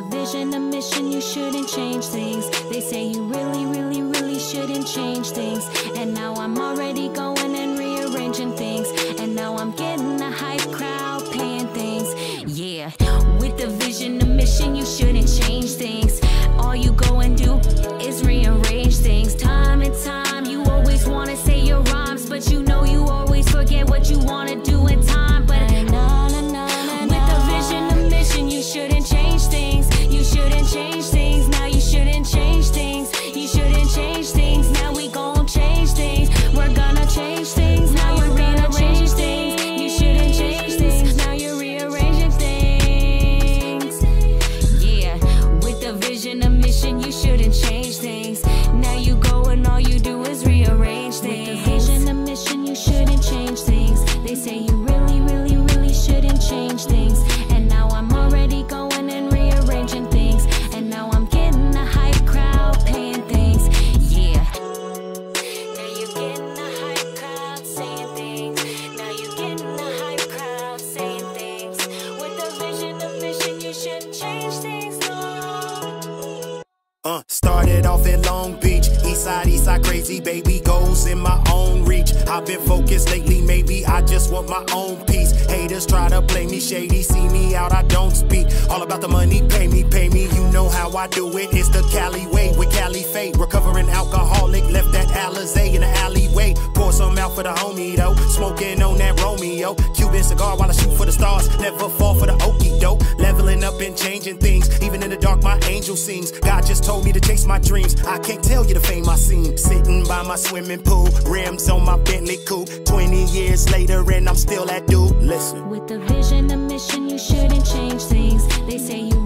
vision, a mission, you shouldn't change things. They say you really, really, really shouldn't change things. And now I'm already going and rearranging things. And now I'm getting a hype crowd paying things. Yeah, with the vision, a mission, you shouldn't change things. All you go and do is rearrange things. Time and time, you always wanna say your rhymes, but you know Uh, started off in Long Beach, east side, east side crazy, baby, goals in my own reach. I've been focused lately, maybe I just want my own peace. Haters try to play me shady, see me out, I don't speak. All about the money, pay me, pay me, you know how I do it. It's the Cali way with Cali Fae. Recovering alcoholic, left that Alizé in the alleyway. Pour some out for the homie though, smoking on that Romeo. Cuban cigar while I shoot for the stars, never fall for the okey doke. Leveling up and changing things, even in the dark, angel sings. God just told me to chase my dreams. I can't tell you the fame I seen. Sitting by my swimming pool, rims on my Bentley coupe. 20 years later, and I'm still that dude. Listen. With a vision, a mission, you shouldn't change things. They say you